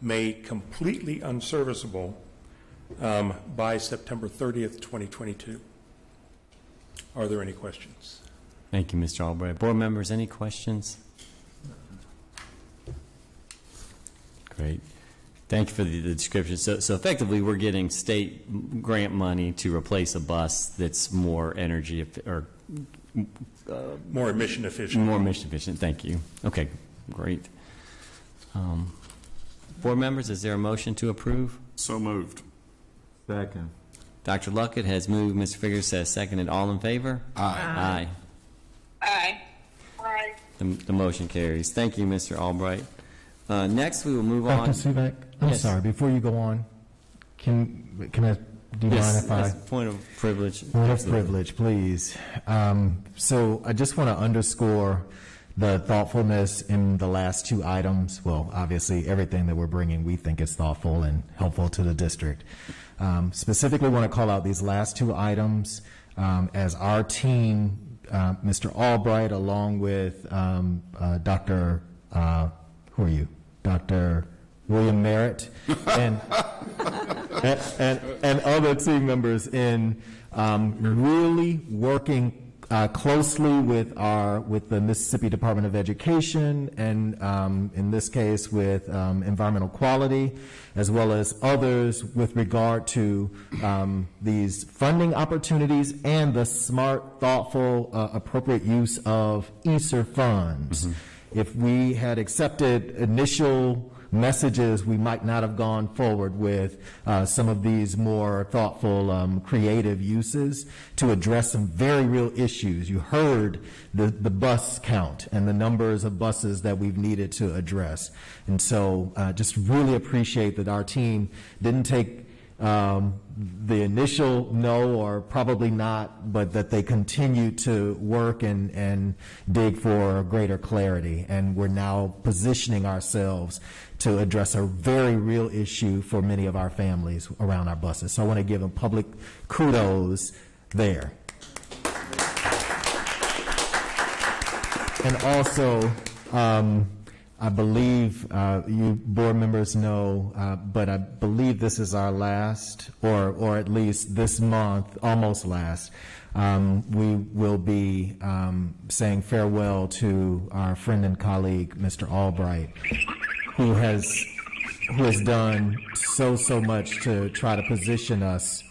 made completely unserviceable um, by September 30th, 2022. Are there any questions? Thank you, Mr. Albright. Board members, any questions? Great. Thank you for the, the description. So, so effectively, we're getting state grant money to replace a bus that's more energy effi- or uh, More emission efficient. more emission efficient. Thank you. Okay, great. Um, board members, is there a motion to approve? So moved. Second. Dr. Luckett has moved. Mr. Figgers says seconded. All in favor? Aye. Aye. Aye. The, the motion carries. Thank you, Mr. Albright. Uh, next, we will move Dr. on. Sivak, I'm Yes. sorry, before you go on, can, can I, do you Yes, mind if I? Point of privilege. Point of Absolutely. privilege, please. Um, So I just want to underscore the thoughtfulness in the last two items. Well, obviously, everything that we're bringing, we think is thoughtful and helpful to the district. Um, Specifically, want to call out these last two items um, as our team, uh, Mr. Albright, along with um, uh, Dr., uh, who are you? Dr. William Merritt, and and, and, and other team members in um, really working uh, closely with our with the Mississippi Department of Education and um, in this case with um, environmental quality as well as others with regard to um, these funding opportunities and the smart, thoughtful, uh, appropriate use of ESSER funds. If we had accepted initial messages, we might not have gone forward with uh, some of these more thoughtful, um, creative uses to address some very real issues. You heard the, the bus count and the numbers of buses that we've needed to address. And so uh, just really appreciate that our team didn't take um, the initial no or probably not, but that they continue to work and, and dig for greater clarity. And we're now positioning ourselves to address a very real issue for many of our families around our buses. So I want to give them public kudos there. And also, um, I believe uh, you board members know, uh, but I believe this is our last, or or at least this month, almost last. Um, we will be um, saying farewell to our friend and colleague, Mr. Albright, who has who has done so so much to try to position us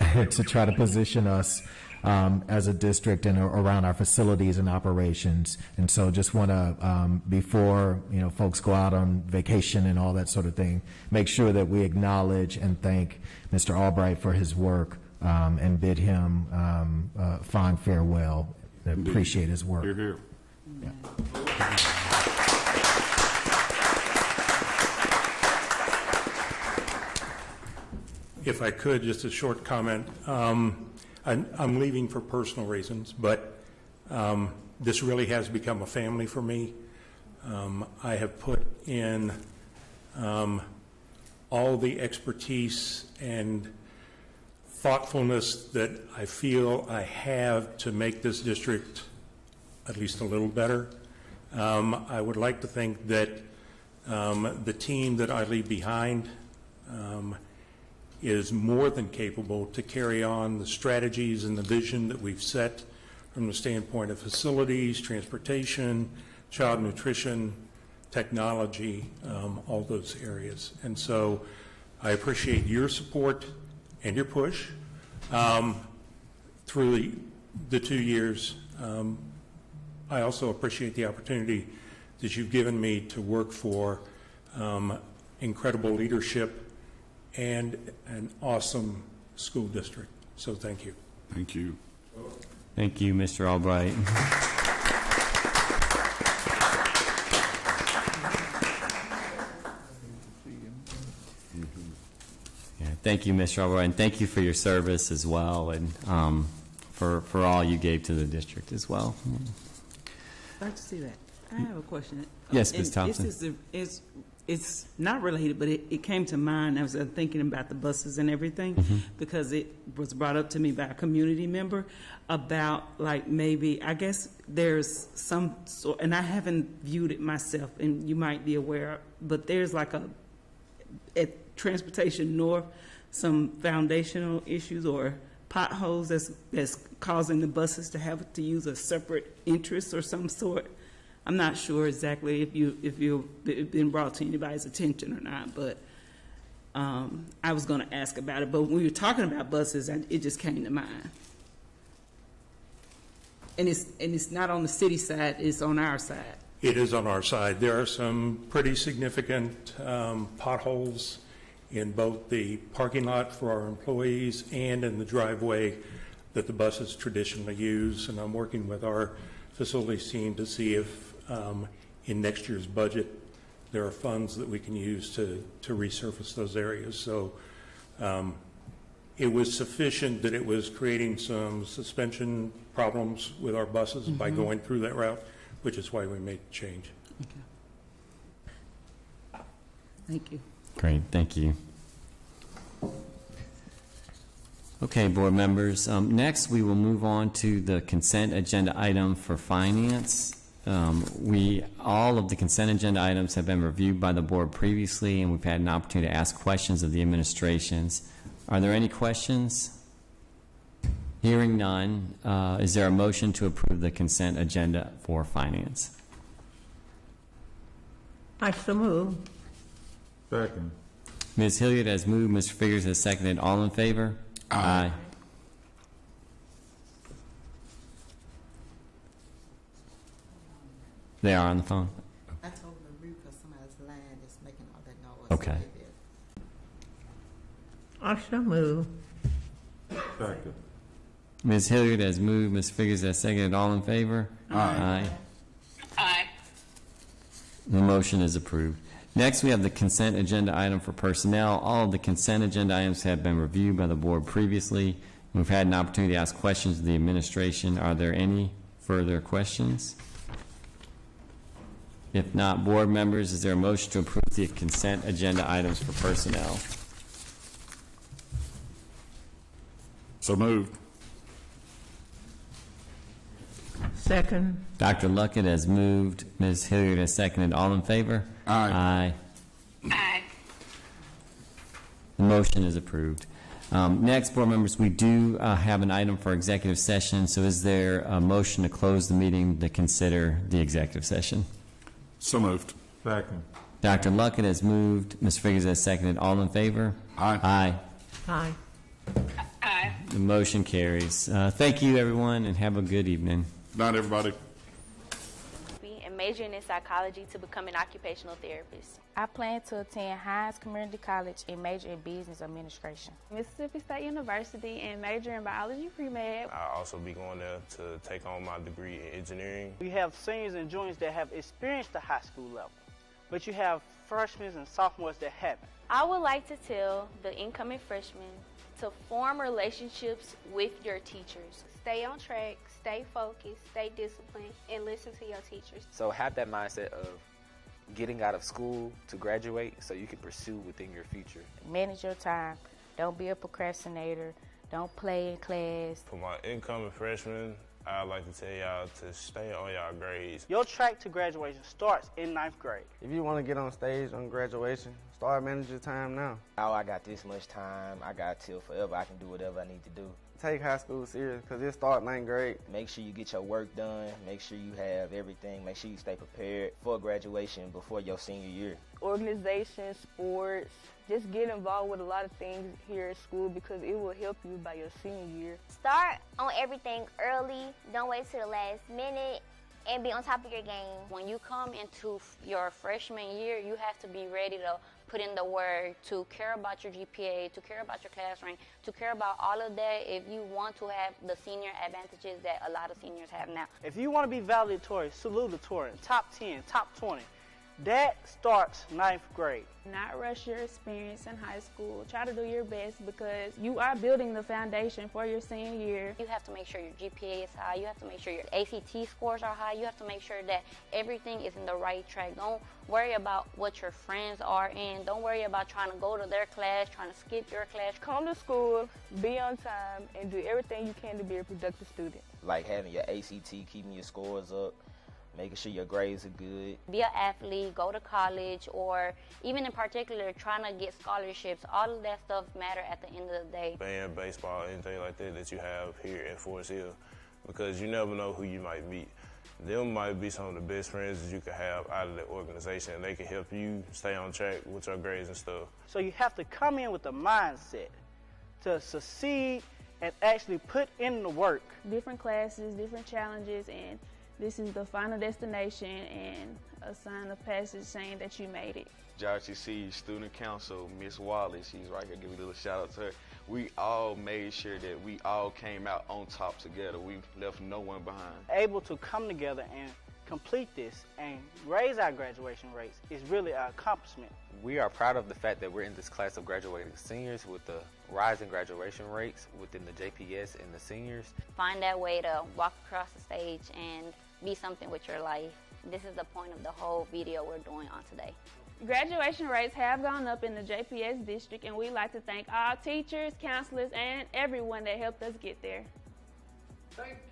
to try to position us um, as a district and around our facilities and operations. And so just want to, um, before, you know, folks go out on vacation and all that sort of thing, make sure that we acknowledge and thank Mr. Albright for his work um, and bid him um, uh, fond farewell. Appreciate his work. Here, here. If I could, just a short comment. Um, I'm I'm leaving for personal reasons, but um, this really has become a family for me. Um, I have put in um, all the expertise and thoughtfulness that I feel I have to make this district at least a little better. Um, I would like to think that um, the team that I leave behind um, is more than capable to carry on the strategies and the vision that we've set from the standpoint of facilities, transportation, child nutrition, technology, um, all those areas. And so I appreciate your support and your push um, through the, the two years. Um, I also appreciate the opportunity that you've given me to work for um, incredible leadership and an awesome school district. So thank you. Thank you. Thank you, Mr. Albright. Yeah, Thank you, Mr. Albright, and thank you for your service as well, and um, for, for all you gave to the district as well. Glad to see that. I have a question. Yes, And Ms. Thompson. This is, a- it's, it's not related, but it, it came to mind, I was uh, thinking about the buses and everything, Mhm. because it was brought up to me by a community member about, like, maybe, I guess there's some, sort, and I haven't viewed it myself, and you might be aware, but there's like a, at Transportation North, some foundational issues or potholes that's, that's causing the buses to have to use a separate interest or some sort. I'm not sure exactly if you, if you've been brought to anybody's attention or not, but, um, I was gonna ask about it, but when we were talking about buses, I- it just came to mind. And it's, and it's not on the city side, it's on our side. It is on our side. There are some pretty significant um, potholes in both the parking lot for our employees and in the driveway that the buses traditionally use. And I'm working with our facilities team to see if um, in next year's budget, there are funds that we can use to, to resurface those areas. So um, it was sufficient that it was creating some suspension problems with our buses by Mhm. going through that route, which is why we made the change. Okay. Thank you. Great, thank you. Okay, board members, um, next we will move on to the consent agenda item for finance. Um, We, all of the consent agenda items have been reviewed by the board previously, and we've had an opportunity to ask questions of the administrations. Are there any questions? Hearing none, uh, is there a motion to approve the consent agenda for finance? I so move. Second. Ms. Hilliard has moved, Mr. Figgers has seconded. All in favor? Aye. They are on the phone? I told them to mute because somebody's line is making all that noise. Okay. I so move. Second. Ms. Hilliard has moved, Ms. Figgers has seconded. All in favor? Aye. Aye. The motion is approved. Next, we have the consent agenda item for personnel. All of the consent agenda items have been reviewed by the board previously. We've had an opportunity to ask questions of the administration. Are there any further questions? If not, board members, is there a motion to approve the consent agenda items for personnel? So moved. Second. Dr. Luckett has moved, Ms. Hilliard has seconded. All in favor? Aye. Aye. Aye. The motion is approved. Um, Next, board members, we do uh, have an item for executive session, so is there a motion to close the meeting to consider the executive session? So moved. Second. Dr. Luckett has moved, Ms. Figgers has seconded. All in favor? Aye. Aye. Aye. Aye. The motion carries. Uh, Thank you, everyone, and have a good evening. Night, everybody. And majoring in psychology to become an occupational therapist. I plan to attend Hinds Community College and major in business administration. Mississippi State University and major in biology pre-med. I'll also be going there to take on my degree in engineering. We have seniors and juniors that have experienced the high school level, but you have freshmen and sophomores that haven't. I would like to tell the incoming freshmen to form relationships with your teachers. Stay on track, stay focused, stay disciplined, and listen to your teachers. So have that mindset of getting out of school to graduate so you can pursue within your future. Manage your time. Don't be a procrastinator. Don't play in class. For my incoming freshmen, I'd like to tell y'all to stay on y'all grades. Your track to graduation starts in ninth grade. If you want to get on stage on graduation, start managing your time now. Oh, I got this much time. I got till forever. I can do whatever I need to do. Take high school serious because it start ninth grade. Make sure you get your work done. Make sure you have everything. Make sure you stay prepared for graduation before your senior year. Organization, sports, just get involved with a lot of things here at school because it will help you by your senior year. Start on everything early. Don't wait till the last minute and be on top of your game. When you come into your freshman year, you have to be ready to put in the work, to care about your GPA, to care about your class rank, to care about all of that if you want to have the senior advantages that a lot of seniors have now. If you want to be valedictorian, salutatorian, top 10, top 20, that starts ninth grade. Not rush your experience in high school. Try to do your best because you are building the foundation for your senior year. You have to make sure your GPA is high. You have to make sure your ACT scores are high. You have to make sure that everything is in the right track. Don't worry about what your friends are in. Don't worry about trying to go to their class, trying to skip your class. Come to school, be on time, and do everything you can to be a productive student. Like having your ACT, keeping your scores up making sure your grades are good. Be an athlete, go to college, or even in particular, trying to get scholarships. All of that stuff matter at the end of the day. Band, baseball, anything like that that you have here at Forest Hill, because you never know who you might meet. Them might be some of the best friends that you could have out of the organization, and they can help you stay on track with your grades and stuff. So you have to come in with a mindset to succeed and actually put in the work. Different classes, different challenges, and this is the final destination and a sign of passage saying that you made it. JRTC Student Council, Miss Wallace, she's right here, give a little shout out to her. We all made sure that we all came out on top together. We left no one behind. Able to come together and complete this and raise our graduation rates is really an accomplishment. We are proud of the fact that we're in this class of graduating seniors with the rising graduation rates within the JPS and the seniors. Find that way to walk across the stage and be something with your life. This is the point of the whole video we're doing on today. Graduation rates have gone up in the JPS district, and we'd like to thank all teachers, counselors, and everyone that helped us get there. Thank you.